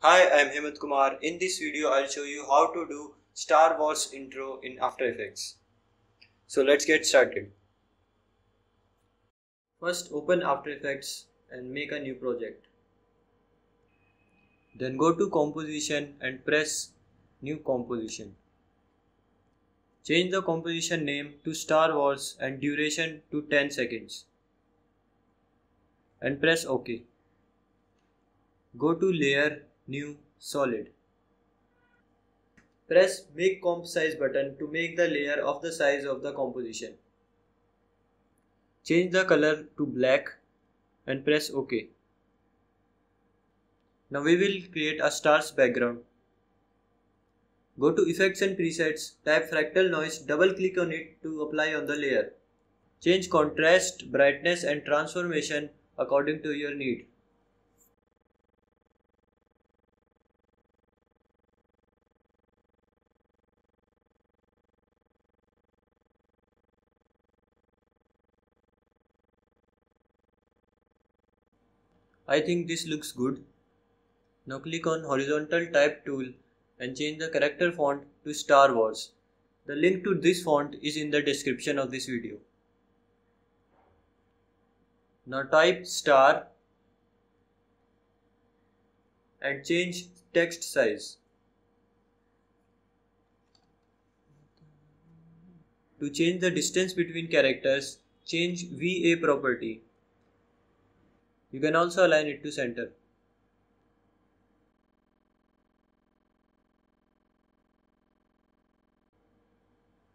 Hi, I'm Hemant Kumar. In this video, I'll show you how to do Star Wars intro in After Effects. So let's get started. First, open After Effects and make a new project. Then go to Composition and press New Composition. Change the composition name to Star Wars and duration to 10 seconds. And press OK. Go to Layer, New, Solid. Press Make Comp Size button to make the layer of the size of the composition. Change the color to black and press OK. Now we will create a stars background. Go to effects and presets, type fractal noise, double click on it to apply on the layer. Change contrast, brightness and transformation according to your need. I think this looks good. Now click on horizontal type tool and change the character font to Star Wars. The link to this font is in the description of this video. Now type star and change text size. To change the distance between characters, change VA property. You can also align it to center.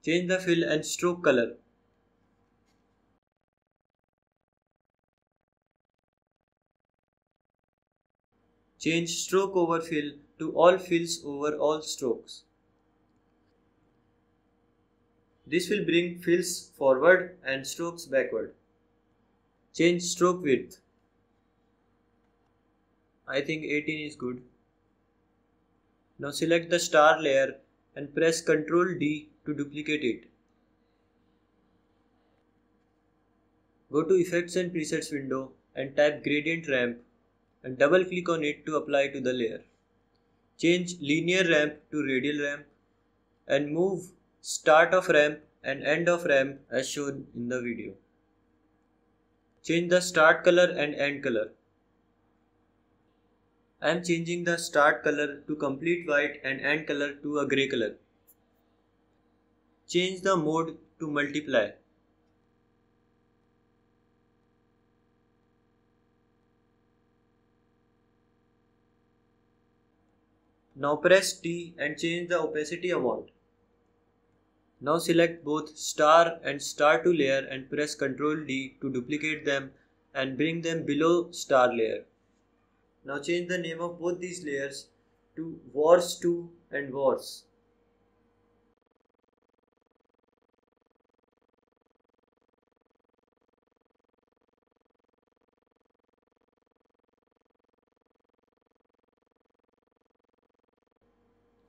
Change the fill and stroke color. Change stroke over fill to all fills over all strokes. This will bring fills forward and strokes backward. Change stroke width. I think 18 is good. Now select the star layer and press Ctrl D to duplicate it. Go to Effects and Presets window and type Gradient Ramp and double click on it to apply to the layer. Change Linear Ramp to Radial Ramp and move Start of Ramp and End of Ramp as shown in the video. Change the start color and end color. I am changing the start color to complete white and end color to a grey color. Change the mode to multiply. Now press T and change the opacity amount. Now select both star and star to layer and press Ctrl D to duplicate them and bring them below star layer. Now change the name of both these layers to Wars 2 and Wars.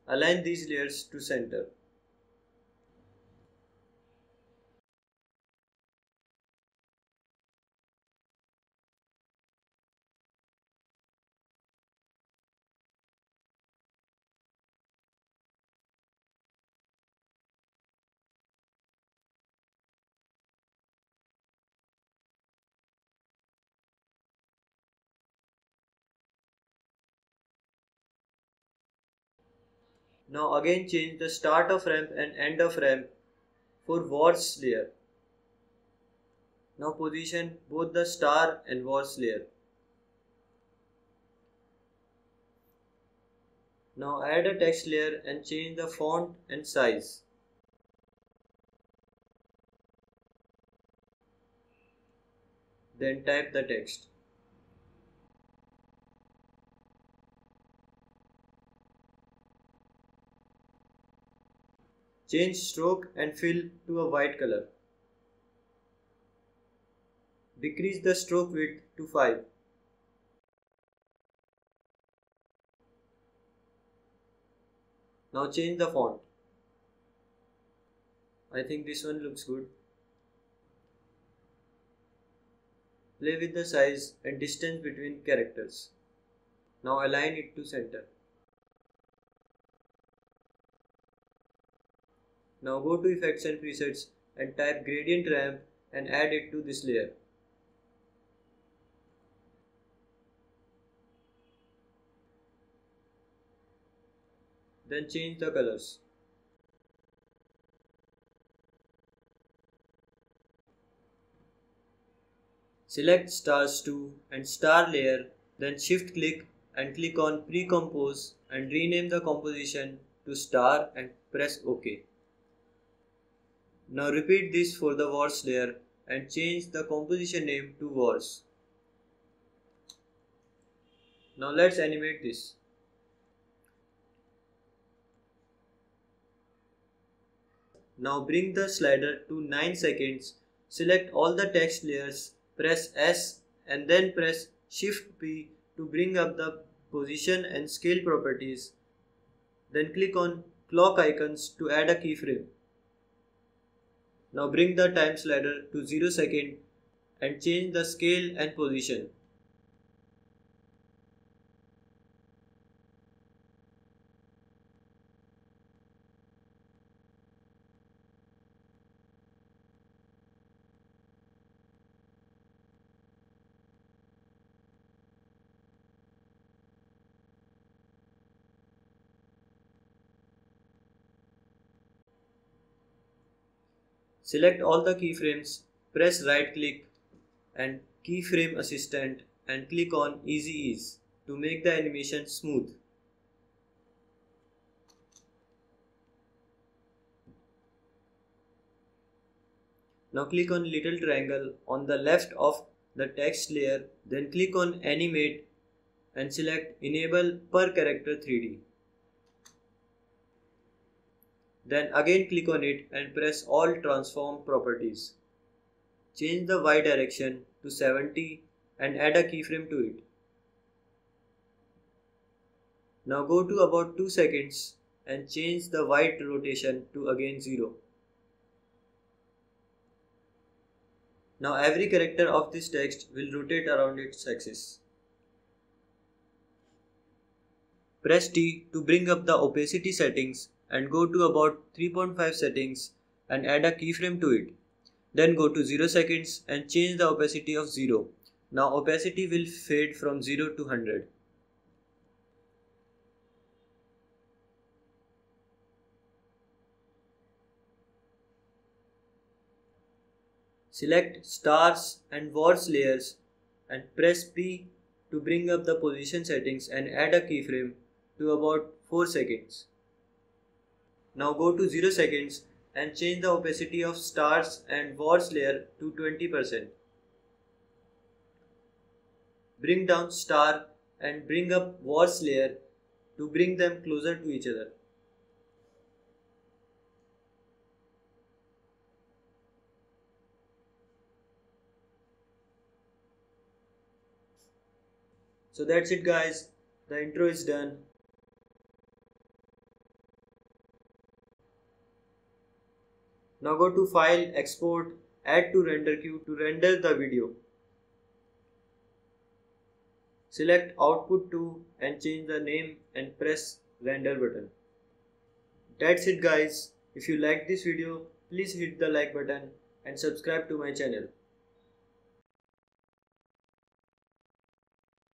Align these layers to center. Now again change the start of ramp and end of ramp for wars layer. Now position both the star and wars layer. Now add a text layer and change the font and size. Then type the text. Change stroke and fill to a white color. Decrease the stroke width to 5. Now change the font. I think this one looks good. Play with the size and distance between characters. Now align it to center. Now go to effects and presets and type gradient ramp and add it to this layer. Then change the colors. Select stars 2 and star layer then shift click and click on pre-compose and rename the composition to star and press OK. Now repeat this for the wars layer and change the composition name to wars. Now let's animate this. Now bring the slider to 9 seconds, select all the text layers, press S and then press Shift P to bring up the position and scale properties. Then click on clock icons to add a keyframe. Now bring the time slider to 0 second and change the scale and position. Select all the keyframes, press right click and keyframe assistant and click on easy ease to make the animation smooth. Now click on little triangle on the left of the text layer then click on animate and select enable per character 3D. Then again click on it and press all transform properties. Change the Y direction to 70 and add a keyframe to it. Now go to about 2 seconds and change the Y rotation to again 0. Now every character of this text will rotate around its axis. Press T to bring up the opacity settings and go to about 3.5 settings and add a keyframe to it. Then go to 0 seconds and change the opacity of 0. Now opacity will fade from 0 to 100. Select stars and wars layers and press P to bring up the position settings and add a keyframe to about 4 seconds. Now go to 0 seconds and change the opacity of stars and wars layer to 20%. Bring down star and bring up wars layer to bring them closer to each other. So that's it guys. The intro is done. Now go to File, Export, Add to Render Queue to render the video. Select Output to and change the name and press Render button. That's it guys. If you like this video, please hit the like button and subscribe to my channel.